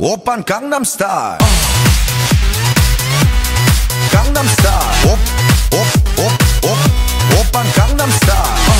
오빤 강남 스타일 강남 스타일 옵옵옵옵 오빤 강남 스타일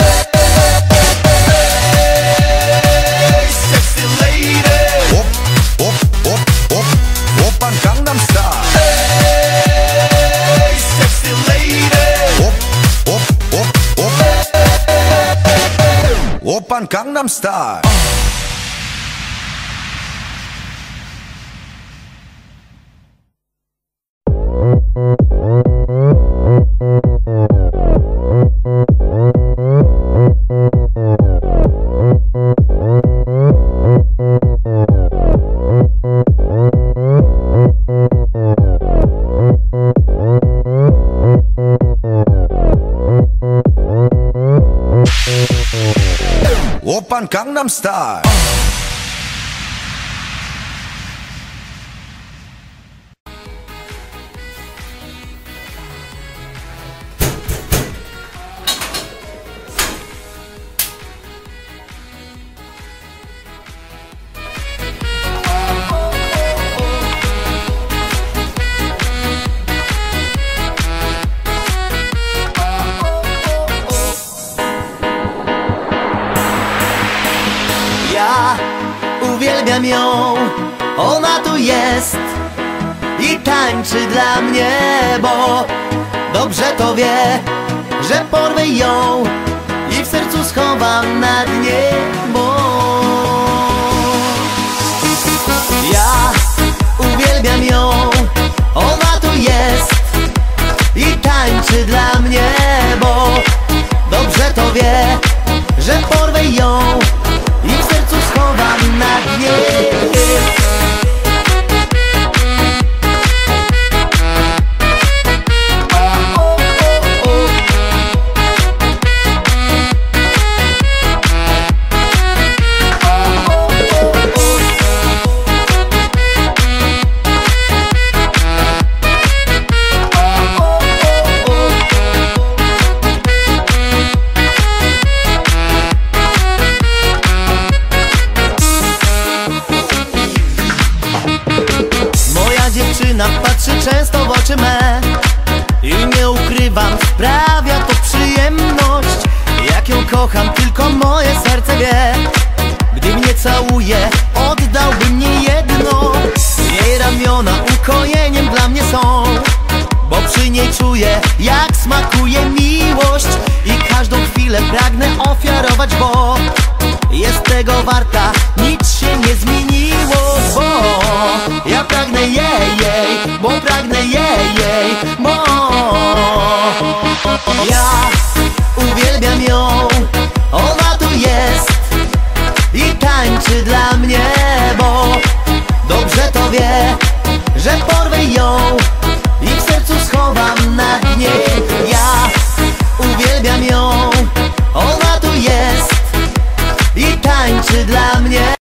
오빤 강남 스타일 I'm star. Ja uwielbiam ją, ona tu jest i tańczy dla mnie, bo dobrze to wie, że porwę ją i w sercu schowam na dnie, bo ja uwielbiam ją, ona tu jest i tańczy dla mnie, bo dobrze to wie, że porwę ją yeah. często w oczy me. I nie ukrywam, sprawia to przyjemność. Jak ją kocham, tylko moje serce wie. Gdy mnie całuje, oddałbym nie jedno. Jej ramiona ukojeniem dla mnie są. Bo przy niej czuję, jak smakuje miłość. I każdą chwilę pragnę ofiarować, bo Jest tego warta.